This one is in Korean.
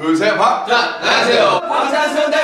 둘, 셋, 박! 자, 안녕하세요. 방탄소년단